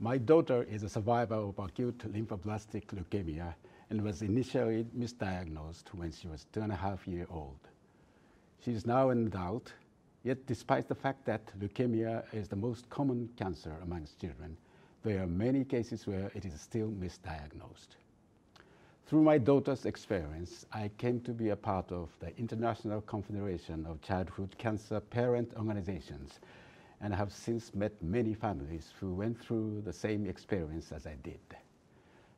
My daughter is a survivor of acute lymphoblastic leukemia and was initially misdiagnosed when she was two and a half years old. She is now an adult, yet despite the fact that leukemia is the most common cancer amongst children, there are many cases where it is still misdiagnosed. Through my daughter's experience, I came to be a part of the International Confederation of Childhood Cancer Parent Organizations and I have since met many families who went through the same experience as I did.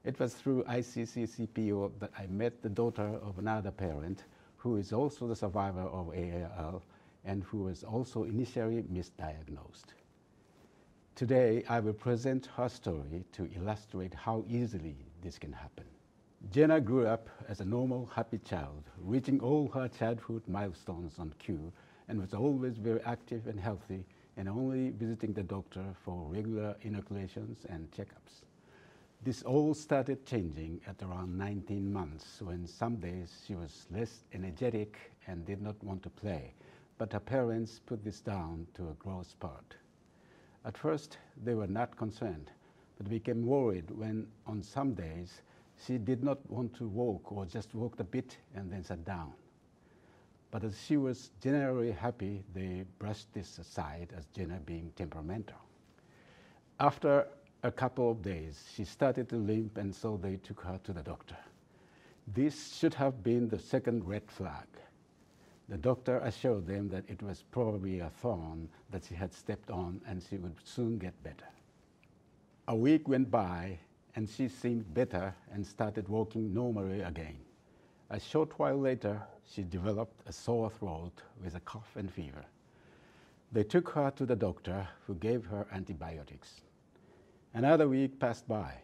It was through ICCCPO that I met the daughter of another parent who is also the survivor of ALL and who was also initially misdiagnosed. Today, I will present her story to illustrate how easily this can happen. Jenna grew up as a normal, happy child, reaching all her childhood milestones on cue, and was always very active and healthy, and only visiting the doctor for regular inoculations and checkups. This all started changing at around 19 months when some days she was less energetic and did not want to play, but her parents put this down to a growth spurt. At first, they were not concerned, but became worried when on some days she did not want to walk or just walked a bit and then sat down. But as she was generally happy, they brushed this aside as Jenna being temperamental. After a couple of days, she started to limp, and so they took her to the doctor. This should have been the second red flag. The doctor assured them that it was probably a thorn that she had stepped on and she would soon get better. A week went by, and she seemed better and started walking normally again. A short while later, she developed a sore throat with a cough and fever. They took her to the doctor, who gave her antibiotics. Another week passed by,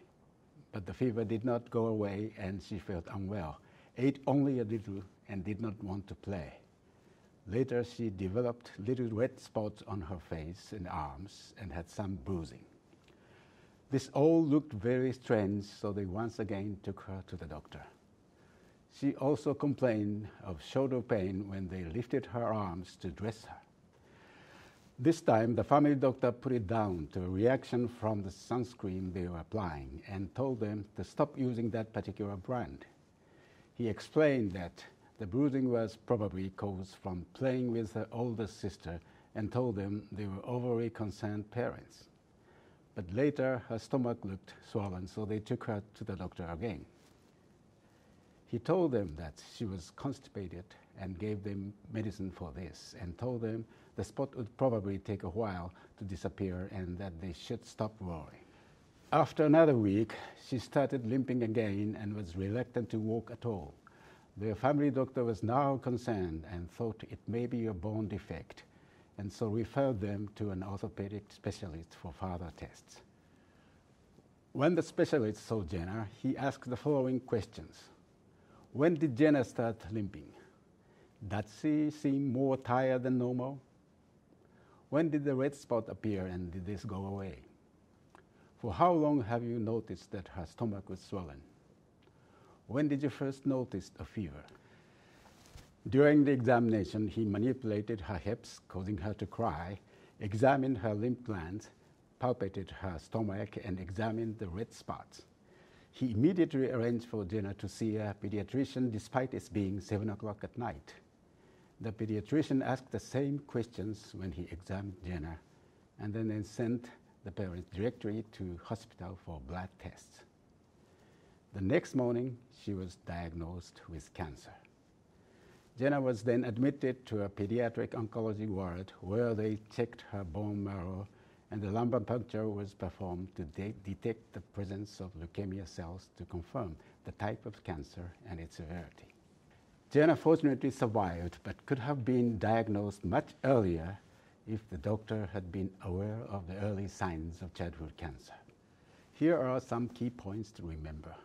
but the fever did not go away and she felt unwell, ate only a little, and did not want to play. Later, she developed little red spots on her face and arms and had some bruising. This all looked very strange, so they once again took her to the doctor. She also complained of shoulder pain when they lifted her arms to dress her. This time, the family doctor put it down to a reaction from the sunscreen they were applying and told them to stop using that particular brand. He explained that the bruising was probably caused from playing with her older sister and told them they were overly concerned parents. But later, her stomach looked swollen, so they took her to the doctor again. He told them that she was constipated and gave them medicine for this and told them the spot would probably take a while to disappear and that they should stop worrying. After another week, she started limping again and was reluctant to walk at all. The family doctor was now concerned and thought it may be a bone defect, and so referred them to an orthopedic specialist for further tests. When the specialist saw Jenna, he asked the following questions When did Jenna start limping? Does she seem more tired than normal? When did the red spot appear and did this go away? For how long have you noticed that her stomach was swollen? When did you first notice a fever? During the examination, he manipulated her hips, causing her to cry, examined her lymph glands, palpated her stomach, and examined the red spots. He immediately arranged for Jenna to see a pediatrician despite it being 7 o'clock at night. The pediatrician asked the same questions when he examined Jenna and then, sent the parents directly to hospital for blood tests. The next morning, she was diagnosed with cancer. Jenna was then admitted to a pediatric oncology ward where they checked her bone marrow and the lumbar puncture was performed to de detect the presence of leukemia cells to confirm the type of cancer and its severity. Jenna fortunately survived, but could have been diagnosed much earlier if the doctor had been aware of the early signs of childhood cancer. Here are some key points to remember.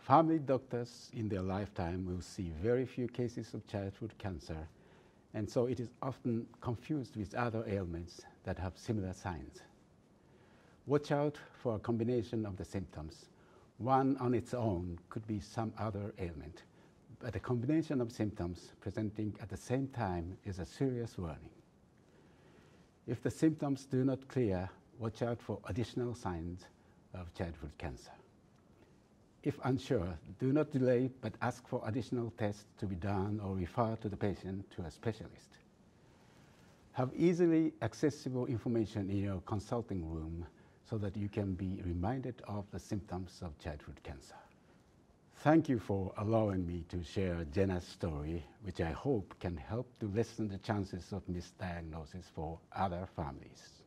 Family doctors in their lifetime will see very few cases of childhood cancer, and so it is often confused with other ailments that have similar signs. Watch out for a combination of the symptoms. One on its own could be some other ailment but a combination of symptoms presenting at the same time is a serious warning. If the symptoms do not clear, watch out for additional signs of childhood cancer. If unsure, do not delay but ask for additional tests to be done or refer to the patient to a specialist. Have easily accessible information in your consulting room so that you can be reminded of the symptoms of childhood cancer. Thank you for allowing me to share Jenna's story, which I hope can help to lessen the chances of misdiagnosis for other families.